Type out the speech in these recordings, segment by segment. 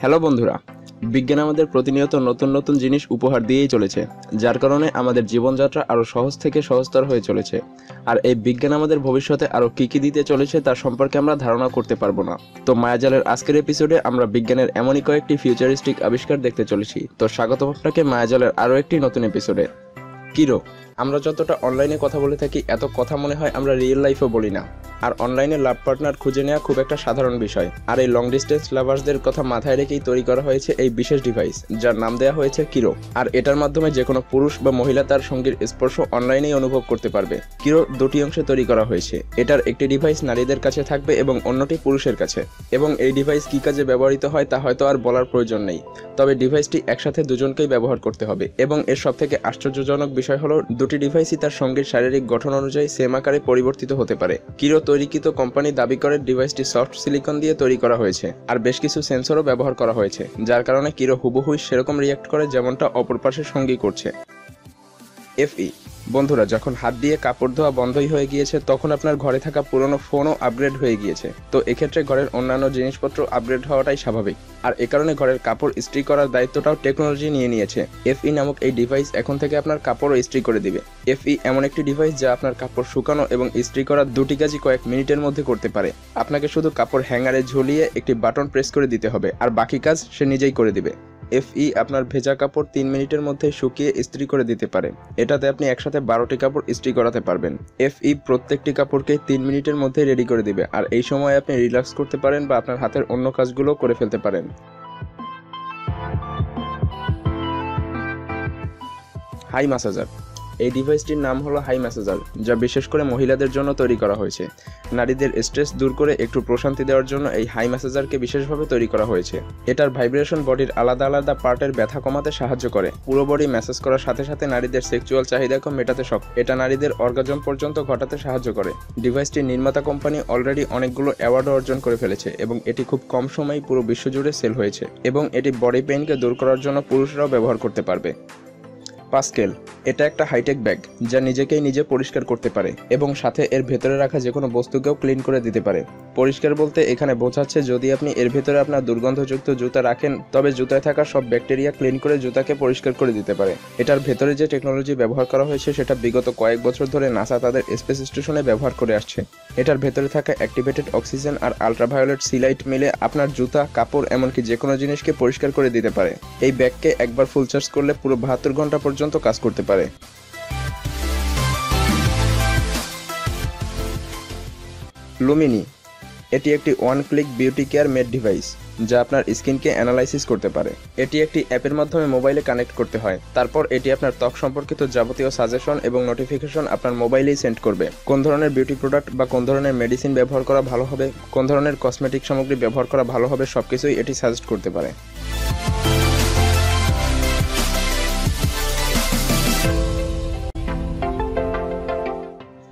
Hello বন্ধুরা, বিজ্ঞান আমাদের প্রতিনিয়ত নতুন নতুন জিনিস উপহার দিয়েই চলেছে, যার কারণে আমাদের জীবনযাত্রা আরও সহজ থেকে সহজতর হয়ে চলেছে। আর এই বিজ্ঞান আমাদের ভবিষ্যতে আরও কী কী দিতে চলেছে তার সম্পর্কে আমরা ধারণা করতে পারব না। তো মায়াজালের আজকের এপিসোডে আমরা বিজ্ঞানের এমনই কয়েকটি ফিউচারিস্টিক আবিষ্কার দেখতে চলেছি। তো স্বাগতম আপনাকে মায়াজালের আরও একটি নতুন এপিসোডে কিরো, আমরা যতটা অনলাইনে কথা বলে থাকি, এত কথা মনে হয় আমরা রিয়েল লাইফেও বলি না। আর অনলাইনে লাভ পার্টনার খুঁজে নেওয়া খুব একটা সাধারণ বিষয়। আর এই লং ডিস্টেন্স লাভার্সদের কথা মাথায় রেখেই তৈরি করা হয়েছে এই বিশেষ ডিভাইস যার নাম দেওয়া হয়েছে কিরো আর এটার মাধ্যমে যে কোনো পুরুষ বা মহিলা তার সঙ্গীর স্পর্শ অনলাইনেই অনুভব করতে পারবে। কিরো দুটি অংশে তৈরি করা হয়েছে। এটার একটি ডিভাইস নারীদের কাছে থাকবে এবং অন্যটি পুরুষের কাছে। এবং এই ডিভাইস কী কাজে ব্যবহৃত হয় তা হয়তো আর বলার প্রয়োজন নেই। তবে ডিভাইসটি একসাথে দুজনকেই ব্যবহার করতে হবে। এবং এর সব থেকে আশ্চর্যজনক বিষয় হলো, দুটি ডিভাইসই তার সঙ্গীর শারীরিক গঠন অনুযায়ী সেম আকারে পরিবর্তিত হতে পারে। কিরো তৈরিকৃত কোম্পানি দাবি করে ডিভাইসটি সফট সিলিকন দিয়ে তৈরি করা হয়েছে, আর বেশ কিছু সেন্সরও ব্যবহার করা হয়েছে, যার কারণে কিরো হুবহুই সেরকম রিয়াক্ট করে যেমনটা অপর পাশের সঙ্গী করছে। এফই বন্ধুরা, যখন হাত দিয়ে কাপড় ধোয়া বন্ধই হয়ে গিয়েছে, তখন আপনার ঘরে থাকা পুরনো ফোনও আপগ্রেড হয়ে গিয়েছে। তো এক্ষেত্রে ঘরের অন্যান্য জিনিসপত্র আপগ্রেড হওয়াটাই স্বাভাবিক। আর এ কারণে ঘরের কাপড় ইস্ত্রি করার দায়িত্বটাও টেকনোলজি নিয়ে নিয়েছে। এফই নামক এই ডিভাইস এখন থেকে আপনার কাপড়ও ইস্ত্রি করে দিবে। এফই এমন একটি ডিভাইস যা আপনার কাপড় শুকানো এবং ইস্ত্রি করার দুটি কাজই কয়েক মিনিটের মধ্যে করতে পারে। আপনাকে শুধু কাপড় হ্যাঙ্গারে ঝুলিয়ে একটি বাটন প্রেস করে দিতে হবে, আর বাকি কাজ সে নিজেই করে দিবে। এফই আপনার ভেজা কাপড় তিন মিনিটের মধ্যে শুকিয়ে ইস্ত্রি করে দিতে পারে। এটাতে আপনি একসাথে বারোটি কাপড় ইস্ত্রি করাতে পারবেন। এফই প্রত্যেকটি কাপড়কে তিন মিনিটের মধ্যে রেডি করে দিবে আর এই সময় আপনি রিল্যাক্স করতে পারেন বা আপনার হাতের অন্য কাজগুলো করে ফেলতে পারেন। হাই ম্যাসাজার এই ডিভাইসটির নাম হলো হাই ম্যাসাজার যা বিশেষ করে মহিলাদের জন্য তৈরি করা হয়েছে। নারীদের স্ট্রেস দূর করে একটু প্রশান্তি দেওয়ার জন্য এই হাই ম্যাসেজারকে বিশেষভাবে তৈরি করা হয়েছে। এটার ভাইব্রেশন বডির আলাদা আলাদা পার্টের ব্যথা কমাতে সাহায্য করে। পুরো বডি ম্যাসাজ করার সাথে সাথে নারীদের সেক্সুয়াল চাহিদাকে মেটাতে সব এটা নারীদের অর্গাজম পর্যন্ত ঘটাতে সাহায্য করে। ডিভাইসটির নির্মাতা কোম্পানি অলরেডি অনেকগুলো অ্যাওয়ার্ডও অর্জন করে ফেলেছে এবং এটি খুব কম সময়েই পুরো বিশ্বজুড়ে সেল হয়েছে এবং এটি বডি পেইনকে দূর করার জন্য পুরুষরাও ব্যবহার করতে পারবে। পাস্কেল এটা একটা হাইটেক ব্যাগ যা নিজেকেই নিজে পরিষ্কার করতে পারে এবং সাথে এর ভেতরে রাখা যে কোনো বস্তুকেও ক্লিন করে দিতে পারে। পরিষ্কার বলতে এখানে বোঝাচ্ছে যদি আপনি এর ভেতরে আপনার দুর্গন্ধযুক্ত জুতা রাখেন, তবে জুতায় থাকা সব ব্যাকটেরিয়া ক্লিন করে জুতাকে পরিষ্কার করে দিতে পারে। এটার ভেতরে যে টেকনোলজি ব্যবহার করা হয়েছে, সেটা বিগত কয়েক বছর ধরে নাসা তাদের স্পেস স্টেশনে ব্যবহার করে আসছে। এটার ভেতরে থাকা অ্যাক্টিভেটেড অক্সিজেন আর আলট্রাভায়োলেট সিলাইট মিলে আপনার জুতা, কাপড়, এমনকি যে কোনো জিনিসকে পরিষ্কার করে দিতে পারে। এই ব্যাগকে একবার ফুল চার্জ করলে পুরো বাহাত্তর ঘণ্টা পর্যন্ত কাজ করতে পারে। লুমিনি এটি একটি one click beauty care made device যা আপনার স্কিনকে অ্যানালাইসিস করতে পারে। এটি একটি অ্যাপের মাধ্যমে মোবাইলে কানেক্ট করতে হয়। তারপর এটি আপনার ত্বক সম্পর্কিত যাবতীয় সাজেশন এবং নোটিফিকেশন আপনার মোবাইলেই সেন্ড করবে। কোন ধরনের বিউটি প্রোডাক্ট বা কোন ধরনের মেডিসিন ব্যবহার করা ভালো হবে, কোন ধরনের কসমেটিক সামগ্রী ব্যবহার করা ভালো হবে, সবকিছুই এটি সাজেস্ট করতে পারে।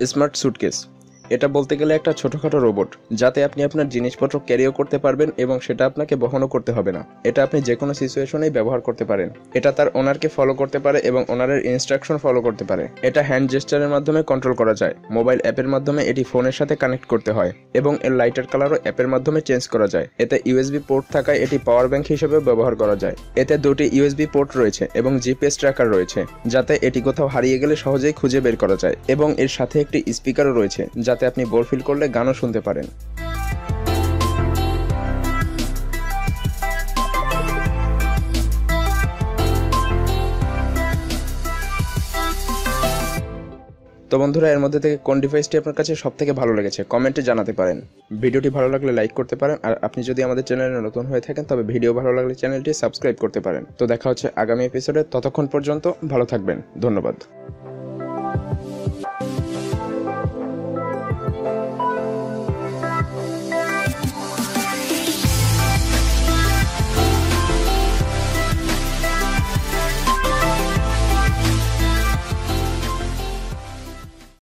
Smart suitcase. এটা বলতে গেলে একটা ছোটখাটো রোবট, যাতে আপনি আপনার জিনিসপত্র ক্যারিও করতে পারবেন এবং সেটা আপনাকে বহনও করতে হবে না। এটা আপনি যে কোনো সিচুয়েশনেই ব্যবহার করতে পারেন। এটা তার ওনারকে ফলো করতে পারে এবং ওনারের ইনস্ট্রাকশন ফলো করতে পারে। এটা হ্যান্ড জেস্টারের মাধ্যমে কন্ট্রোল করা যায়। মোবাইল অ্যাপের মাধ্যমে এটি ফোনের সাথে কানেক্ট করতে হয় এবং এর লাইটের কালারও অ্যাপের মাধ্যমে চেঞ্জ করা যায়। এতে ইউএসবি পোর্ট থাকায় এটি পাওয়ার ব্যাংক হিসেবেও ব্যবহার করা যায়। এতে দুটি ইউএসবি পোর্ট রয়েছে এবং জিপিএস ট্র্যাকার রয়েছে, যাতে এটি কোথাও হারিয়ে গেলে সহজেই খুঁজে বের করা যায় এবং এর সাথে একটি স্পিকারও রয়েছে যাতে আপনি বোর ফিল করলে গানও শুনতে পারেন। তো বন্ধুরা, এর মধ্যে থেকে কোন ডিভাইসটি আপনার কাছে সব থেকে ভালো লেগেছে, কমেন্টে জানাতে পারেন। ভিডিওটি ভালো লাগলে লাইক করতে পারেন, আর আপনি যদি আমাদের চ্যানেলে নতুন হয়ে থাকেন, তবে ভিডিও ভালো লাগলে চ্যানেলটি সাবস্ক্রাইব করতে পারেন। তো দেখা হচ্ছে আগামী এপিসোডে ততক্ষণ পর্যন্ত ভালো থাকবেন, ধন্যবাদ।